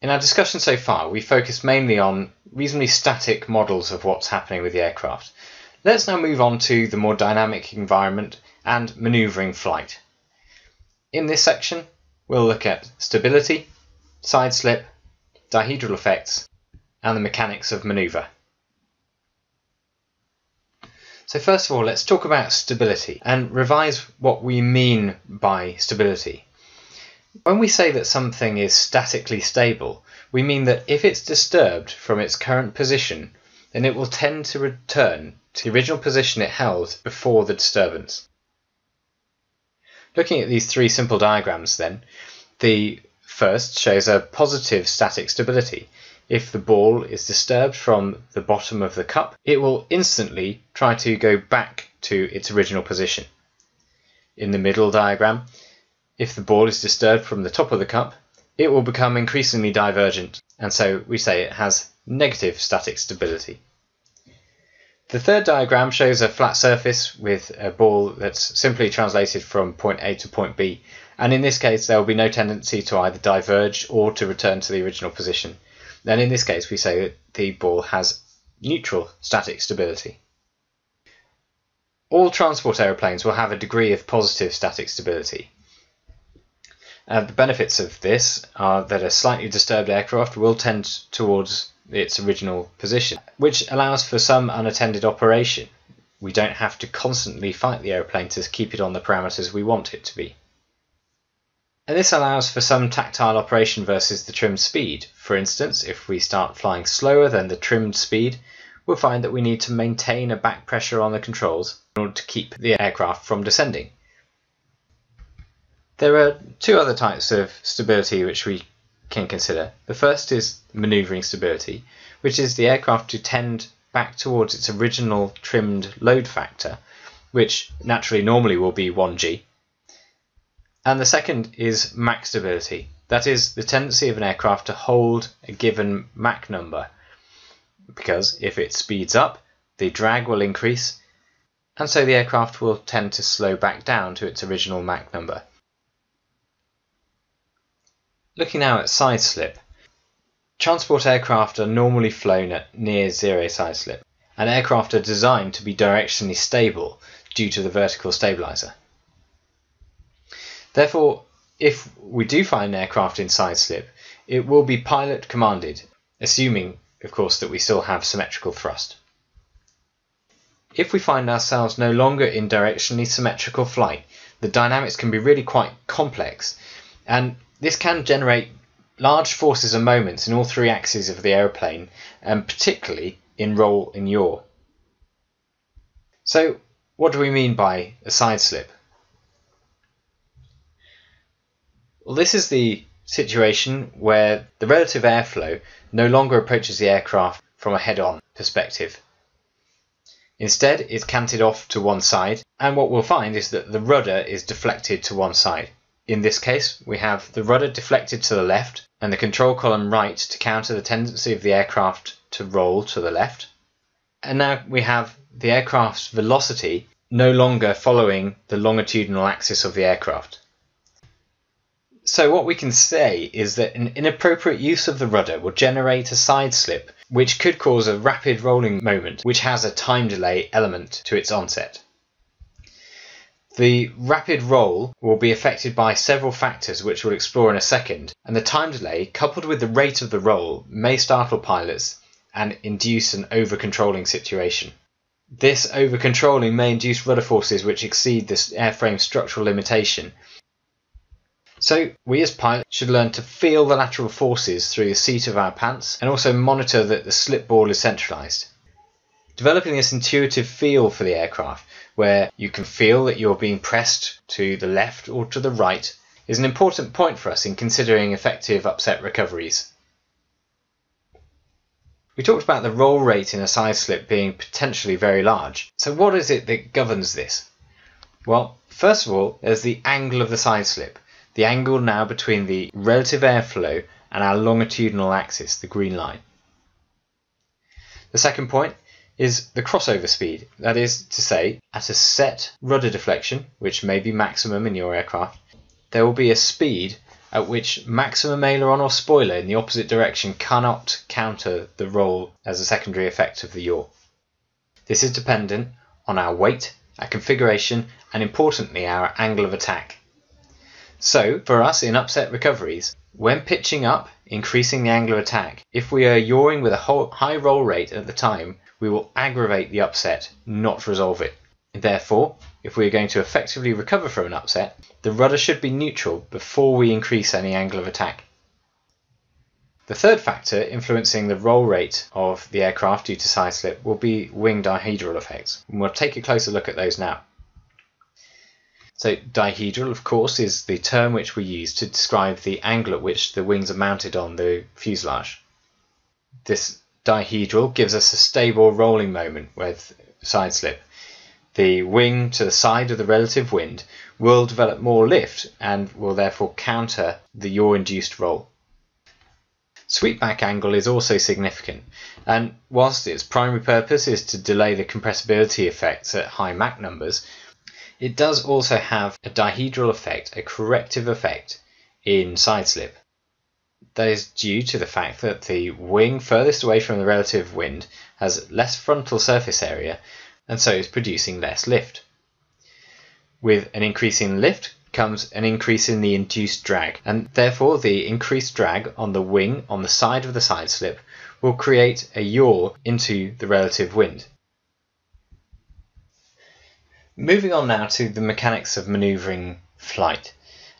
In our discussion so far, we focused mainly on reasonably static models of what's happening with the aircraft. Let's now move on to the more dynamic environment and manoeuvring flight. In this section, we'll look at stability, side slip, dihedral effects, and the mechanics of manoeuvre. So first of all, let's talk about stability and revise what we mean by stability. When we say that something is statically stable, we mean that if it's disturbed from its current position, then it will tend to return to the original position it held before the disturbance. Looking at these three simple diagrams then, the first shows a positive static stability. If the ball is disturbed from the bottom of the cup, it will instantly try to go back to its original position. In the middle diagram, if the ball is disturbed from the top of the cup, it will become increasingly divergent, and so we say it has negative static stability. The third diagram shows a flat surface with a ball that's simply translated from point A to point B, and in this case there will be no tendency to either diverge or to return to the original position. Then in this case we say that the ball has neutral static stability. All transport aeroplanes will have a degree of positive static stability. Uh, the benefits of this are that a slightly disturbed aircraft will tend towards its original position, which allows for some unattended operation. We don't have to constantly fight the aeroplane to keep it on the parameters we want it to be. And this allows for some tactile operation versus the trimmed speed. For instance, if we start flying slower than the trimmed speed, we'll find that we need to maintain a back pressure on the controls in order to keep the aircraft from descending. There are two other types of stability which we can consider. The first is maneuvering stability, which is the aircraft to tend back towards its original trimmed load factor, which naturally normally will be 1g. And the second is Mach stability, that is the tendency of an aircraft to hold a given Mach number, because if it speeds up, the drag will increase, and so the aircraft will tend to slow back down to its original Mach number. Looking now at side slip. Transport aircraft are normally flown at near zero side slip, and aircraft are designed to be directionally stable due to the vertical stabilizer. Therefore, if we do find an aircraft in side slip, it will be pilot commanded, assuming, of course, that we still have symmetrical thrust. If we find ourselves no longer in directionally symmetrical flight, the dynamics can be really quite complex, and this can generate large forces and moments in all three axes of the aeroplane, and um, particularly in roll and yaw. So, what do we mean by a side slip? Well, this is the situation where the relative airflow no longer approaches the aircraft from a head-on perspective. Instead, it's canted off to one side, and what we'll find is that the rudder is deflected to one side. In this case, we have the rudder deflected to the left and the control column right to counter the tendency of the aircraft to roll to the left. And now we have the aircraft's velocity no longer following the longitudinal axis of the aircraft. So what we can say is that an inappropriate use of the rudder will generate a side slip which could cause a rapid rolling moment which has a time delay element to its onset. The rapid roll will be affected by several factors which we'll explore in a second, and the time delay, coupled with the rate of the roll, may startle pilots and induce an over-controlling situation. This over-controlling may induce rudder forces which exceed this airframe structural limitation. So we as pilots should learn to feel the lateral forces through the seat of our pants and also monitor that the slip ball is centralized. Developing this intuitive feel for the aircraft where you can feel that you're being pressed to the left or to the right is an important point for us in considering effective upset recoveries. We talked about the roll rate in a side slip being potentially very large. So what is it that governs this? Well, first of all, there's the angle of the side slip, the angle now between the relative airflow and our longitudinal axis, the green line. The second point is the crossover speed. That is to say, at a set rudder deflection, which may be maximum in your aircraft, there will be a speed at which maximum aileron or spoiler in the opposite direction cannot counter the roll as a secondary effect of the yaw. This is dependent on our weight, our configuration, and importantly our angle of attack. So, for us in upset recoveries, when pitching up, increasing the angle of attack, if we are yawing with a high roll rate at the time, we will aggravate the upset, not resolve it. Therefore, if we are going to effectively recover from an upset, the rudder should be neutral before we increase any angle of attack. The third factor influencing the roll rate of the aircraft due to side slip will be wing dihedral effects, and we'll take a closer look at those now. So dihedral, of course, is the term which we use to describe the angle at which the wings are mounted on the fuselage. This dihedral gives us a stable rolling moment with side slip. The wing to the side of the relative wind will develop more lift and will therefore counter the yaw-induced roll. Sweepback angle is also significant, and whilst its primary purpose is to delay the compressibility effects at high Mach numbers, it does also have a dihedral effect, a corrective effect in side slip. That is due to the fact that the wing furthest away from the relative wind has less frontal surface area and so is producing less lift. With an increase in lift comes an increase in the induced drag, and therefore the increased drag on the wing on the side of the side slip will create a yaw into the relative wind. Moving on now to the mechanics of manoeuvring flight.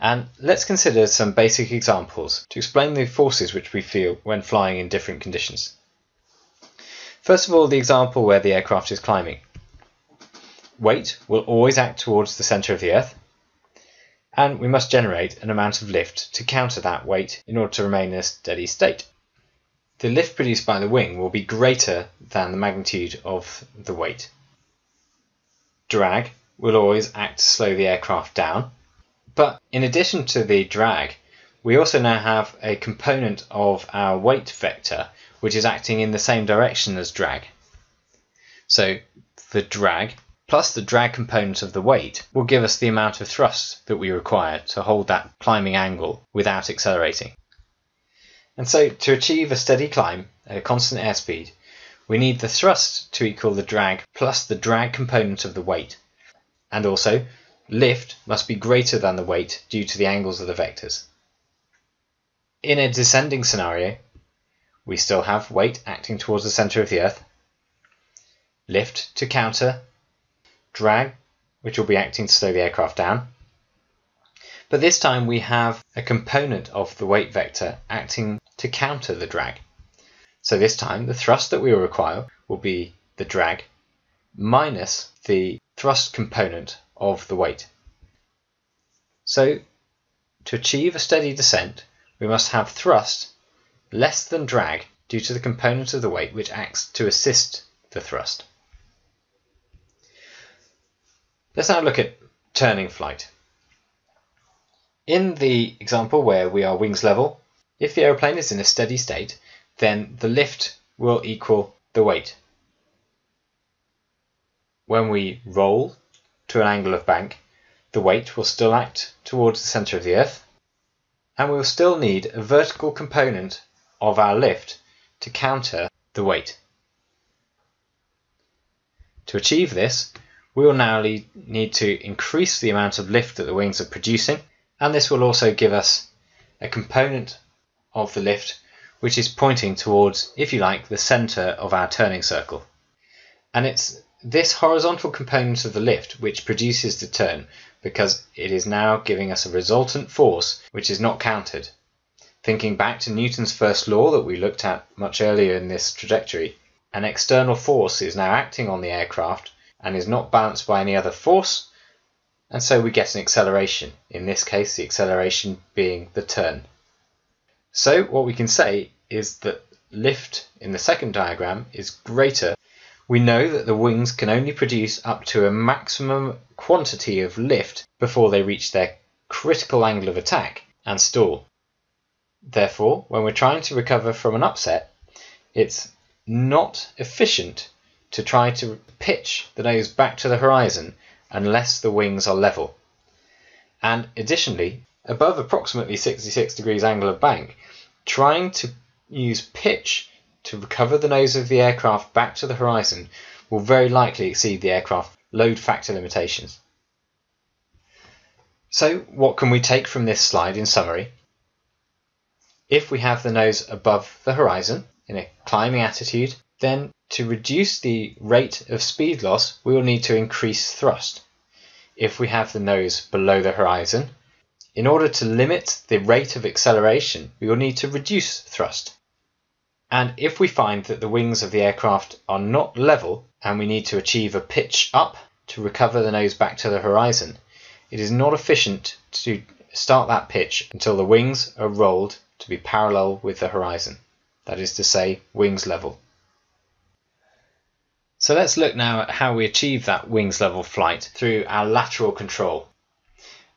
And let's consider some basic examples to explain the forces which we feel when flying in different conditions. First of all, the example where the aircraft is climbing. Weight will always act towards the centre of the Earth, and we must generate an amount of lift to counter that weight in order to remain in a steady state. The lift produced by the wing will be greater than the magnitude of the weight drag will always act to slow the aircraft down. But in addition to the drag, we also now have a component of our weight vector which is acting in the same direction as drag. So the drag plus the drag component of the weight will give us the amount of thrust that we require to hold that climbing angle without accelerating. And so to achieve a steady climb at a constant airspeed, we need the thrust to equal the drag plus the drag component of the weight. And also, lift must be greater than the weight due to the angles of the vectors. In a descending scenario, we still have weight acting towards the center of the Earth, lift to counter, drag, which will be acting to slow the aircraft down. But this time we have a component of the weight vector acting to counter the drag. So this time the thrust that we will require will be the drag minus the thrust component of the weight. So to achieve a steady descent, we must have thrust less than drag due to the component of the weight which acts to assist the thrust. Let's now look at turning flight. In the example where we are wings level, if the aeroplane is in a steady state, then the lift will equal the weight. When we roll to an angle of bank, the weight will still act towards the centre of the earth, and we will still need a vertical component of our lift to counter the weight. To achieve this, we will now need to increase the amount of lift that the wings are producing, and this will also give us a component of the lift which is pointing towards, if you like, the center of our turning circle. And it's this horizontal component of the lift which produces the turn because it is now giving us a resultant force which is not countered. Thinking back to Newton's first law that we looked at much earlier in this trajectory, an external force is now acting on the aircraft and is not balanced by any other force, and so we get an acceleration, in this case the acceleration being the turn. So what we can say is that lift in the second diagram is greater. We know that the wings can only produce up to a maximum quantity of lift before they reach their critical angle of attack and stall. Therefore, when we're trying to recover from an upset, it's not efficient to try to pitch the nose back to the horizon unless the wings are level. And additionally, above approximately 66 degrees angle of bank, trying to use pitch to recover the nose of the aircraft back to the horizon will very likely exceed the aircraft load factor limitations. So what can we take from this slide in summary? If we have the nose above the horizon in a climbing attitude, then to reduce the rate of speed loss, we will need to increase thrust. If we have the nose below the horizon, in order to limit the rate of acceleration, we will need to reduce thrust. And if we find that the wings of the aircraft are not level and we need to achieve a pitch up to recover the nose back to the horizon, it is not efficient to start that pitch until the wings are rolled to be parallel with the horizon, that is to say, wings level. So let's look now at how we achieve that wings level flight through our lateral control.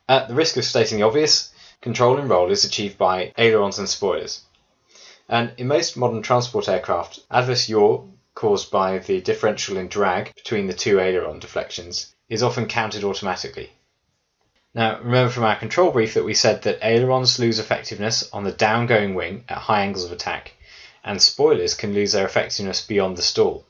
At the risk of stating the obvious, control and roll is achieved by ailerons and spoilers. And in most modern transport aircraft, adverse yaw caused by the differential in drag between the two aileron deflections is often counted automatically. Now, remember from our control brief that we said that ailerons lose effectiveness on the downgoing wing at high angles of attack, and spoilers can lose their effectiveness beyond the stall.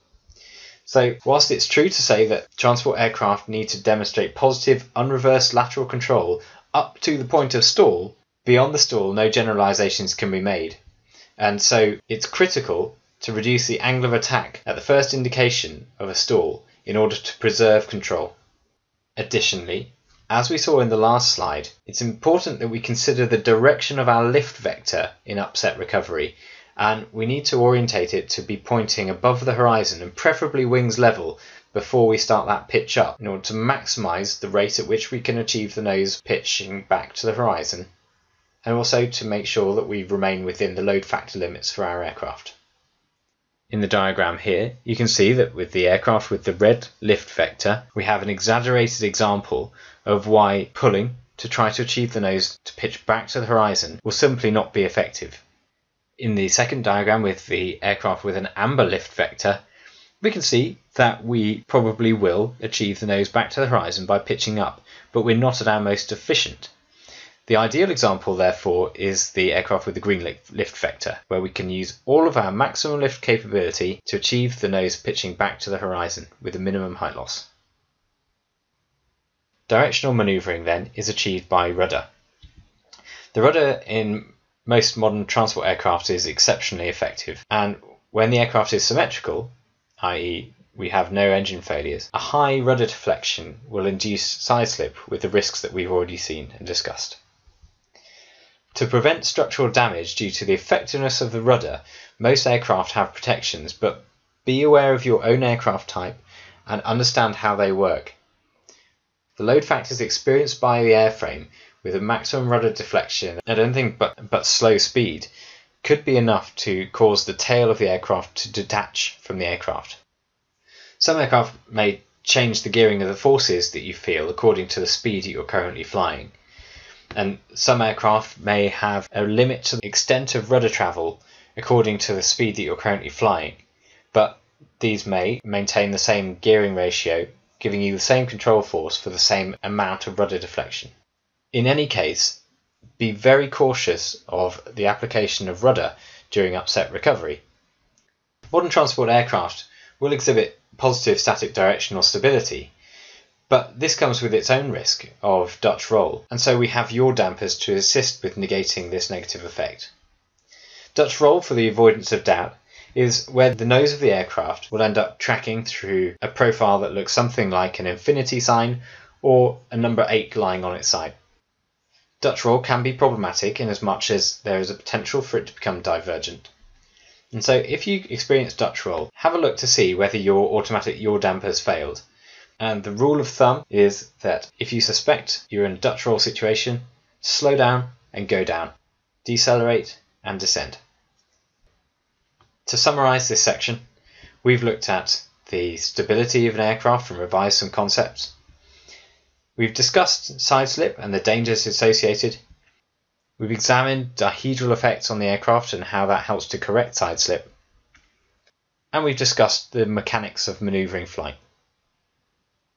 So, whilst it's true to say that transport aircraft need to demonstrate positive unreversed lateral control up to the point of stall, beyond the stall no generalizations can be made. And so it's critical to reduce the angle of attack at the first indication of a stall in order to preserve control. Additionally, as we saw in the last slide, it's important that we consider the direction of our lift vector in upset recovery, and we need to orientate it to be pointing above the horizon and preferably wings level before we start that pitch up in order to maximize the rate at which we can achieve the nose pitching back to the horizon, and also to make sure that we remain within the load factor limits for our aircraft. In the diagram here, you can see that with the aircraft with the red lift vector, we have an exaggerated example of why pulling to try to achieve the nose to pitch back to the horizon will simply not be effective. In the second diagram with the aircraft with an amber lift vector, we can see that we probably will achieve the nose back to the horizon by pitching up, but we're not at our most efficient. The ideal example, therefore, is the aircraft with the green lift vector, where we can use all of our maximum lift capability to achieve the nose pitching back to the horizon with a minimum height loss. Directional manoeuvring, then, is achieved by rudder. The rudder in most modern transport aircraft is exceptionally effective, and when the aircraft is symmetrical, i.e., we have no engine failures, a high rudder deflection will induce side slip with the risks that we've already seen and discussed. To prevent structural damage due to the effectiveness of the rudder, most aircraft have protections, but be aware of your own aircraft type and understand how they work. The load factors experienced by the airframe with a maximum rudder deflection at anything but, but slow speed could be enough to cause the tail of the aircraft to detach from the aircraft. Some aircraft may change the gearing of the forces that you feel according to the speed that you're currently flying and some aircraft may have a limit to the extent of rudder travel according to the speed that you're currently flying, but these may maintain the same gearing ratio, giving you the same control force for the same amount of rudder deflection. In any case, be very cautious of the application of rudder during upset recovery. Modern transport aircraft will exhibit positive static directional stability, but this comes with its own risk of Dutch roll, and so we have yaw dampers to assist with negating this negative effect. Dutch roll, for the avoidance of doubt, is where the nose of the aircraft will end up tracking through a profile that looks something like an infinity sign or a number 8 lying on its side. Dutch roll can be problematic in as much as there is a potential for it to become divergent. And so if you experience Dutch roll, have a look to see whether your automatic yaw dampers failed and the rule of thumb is that if you suspect you're in a Dutch roll situation, slow down and go down, decelerate and descend. To summarize this section, we've looked at the stability of an aircraft and revised some concepts. We've discussed side slip and the dangers associated. We've examined dihedral effects on the aircraft and how that helps to correct side slip. And we've discussed the mechanics of manoeuvring flight.